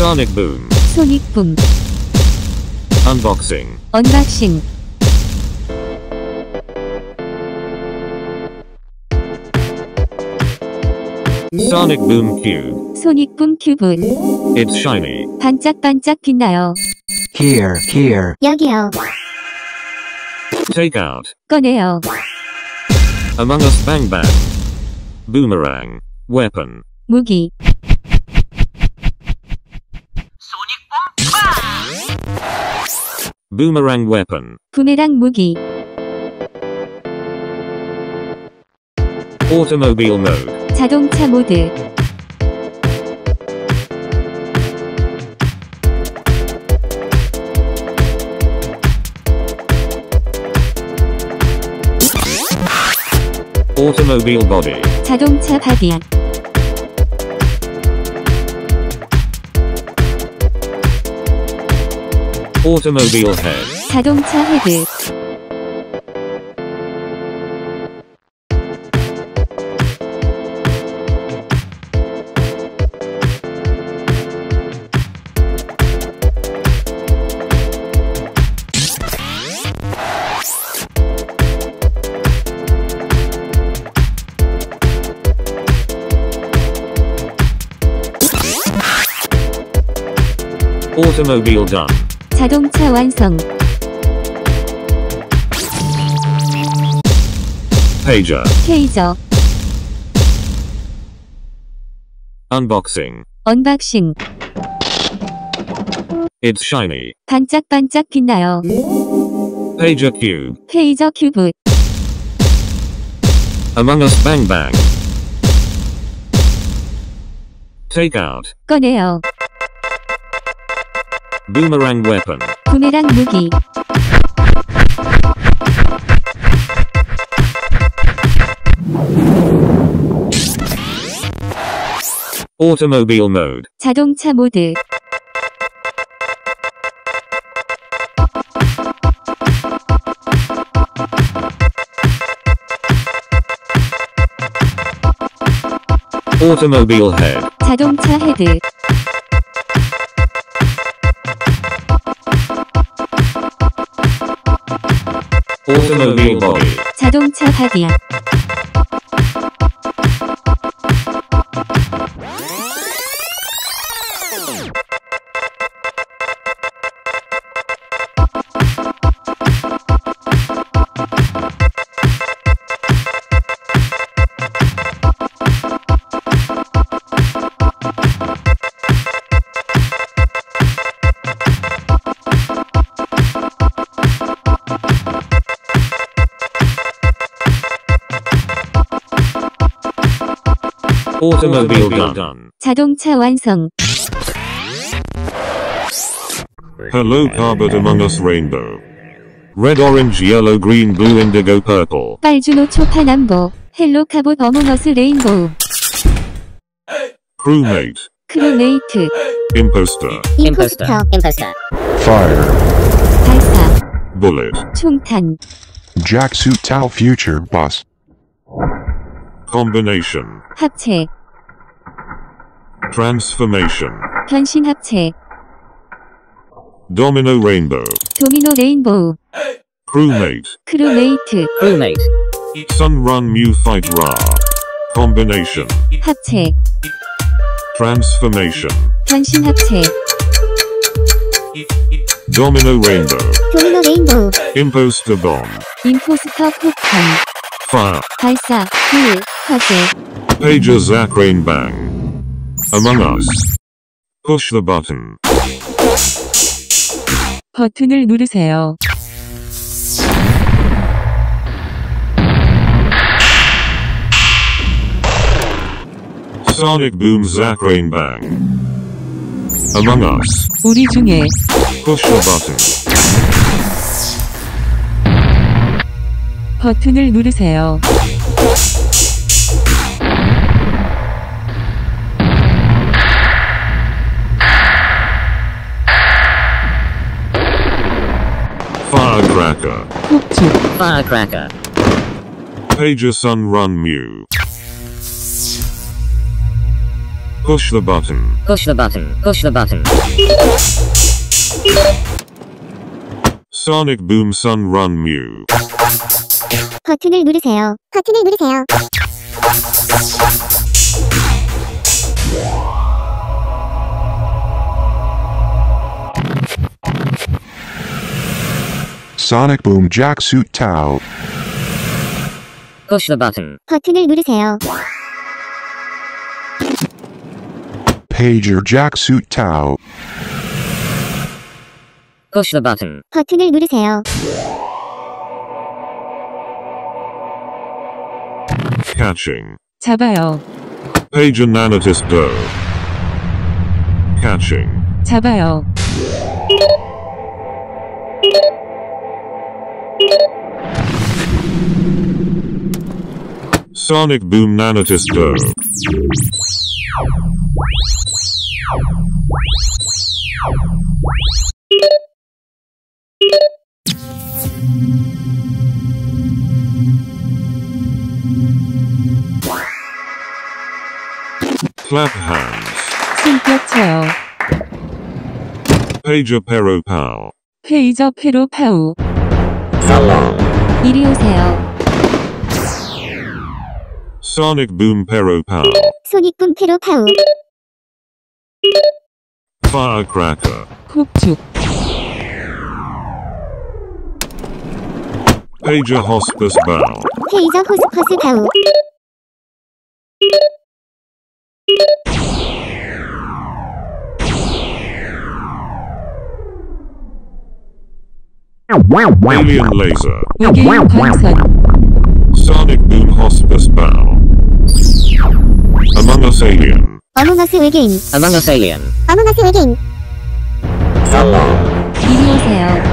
Sonic Boom. 소닉붐, Unboxing. 언박싱, Sonic Boom Cube. 소닉붐 큐브, It's shiny. 반짝반짝 빛나요. Here, here. 여기요. Take out. 꺼내요. Among Us Bang Bang. Boomerang. Weapon. 무기, Boomerang weapon. 부메랑 무기, Automobile mode. 자동차 모드, Automobile body. 자동차 바디, Automobile head. 자동차 헤드, Automobile done. 자동차 완성, Pager. 테이저, Unboxing. 언박싱, It's shiny. 반짝반짝 빛나요. Pager cube. 페이저 큐브, Among Us Bang Bang. Take out. 꺼내요. Boomerang weapon. 부메랑 무기, Automobile mode. 자동차 모드, Automobile head. 자동차 헤드, 오토모빌 자동차 박약 Automobile done. 자동차 완성, Hello Carbot Among Us Rainbow. Red, orange, yellow, green, blue, indigo, purple. 빨주노 초파남보, 헬로 카봇 어몽어스 레인보우, Crewmate. 크루메이트, Imposter. Imposter. Imposter. Fire. 발사, Bullet. 총탄, Jacksuit Tau Future Bus. Combination. 합체, Transformation. 변신 합체, Domino Rainbow. 도미노 레인보우, Crewmate. 크루메이트, Crewmate. Sunrun Mu Fight Ra. Combination. 합체, Transformation. 변신 합체, Domino Rainbow. 도미노 레인보우, Imposter Bomb. 임포스터 폭탄, Fire. 발사, 불, 화재, Pager Zack Rain Bang. Among Us. Push the button. 버튼을 누르세요. Sonic Boom Zack Rain Bang. Among Us. 우리 중에 Push the button. 버튼을 누르세요. Firecracker. Pager Sunrun Mu. Push the button. Push the button. Push the button. Sonic Boom Sun Run Mew. 버튼을 누르세요. 버튼을 누르세요. Sonic Boom Jacksuit Tau. Push the button. 버튼을 누르세요. Pager Jacksuit Tau. Push the button. 버튼을 누르세요. Catching. 잡아요. Pager Nanatus Do. Catching. 잡아요. Sonic Boom Nanatus Do. Clap hands. 손뼉 쳐요. Pager Pero Pow. 페이저 페로 파우. 이리 오세요. Sonic Boom Pero Pow. 소닉붐 페로 파우. Firecracker. 폭죽. Pager Hospice Bow. 페이저 호스퍼스 파우. Alien Laser. 외계인 광선. Sonic Boom Hospice Bow. Among Us Alien. 어몽어스 외계인. Among Us Alien. 어몽어스 외계인. 이리 오세요.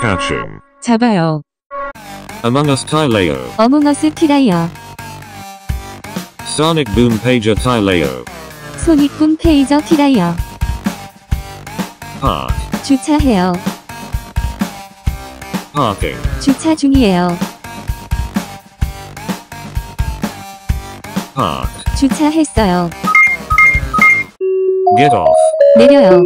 Catching. 잡아요. Among Us Tyleo. 어몽어스 티라이어. Sonic Boom Pager Tyleo. 소닉 붐 페이저 티라이어. Park. 주차해요. Parking. 주차 중이에요. Park. 주차했어요. Get off. 내려요.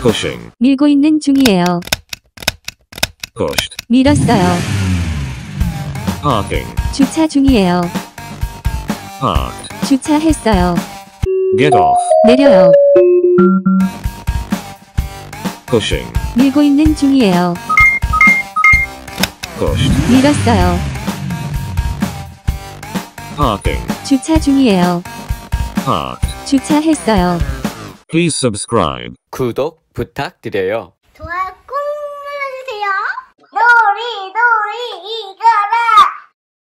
Pushing. 밀고 있는 중이에요. Pushed. 밀었어요. Parking. 주차 중이에요. Parked. 주차했어요. Get off. 내려요. Pushing. 밀고 있는 중이에요. 것. 밀었어요. 파킹. 주차 중이에요. Park. 주차했어요. Please subscribe. 구독 부탁드려요. 좋아요 꾹 눌러주세요. 놀이 놀이 이거라.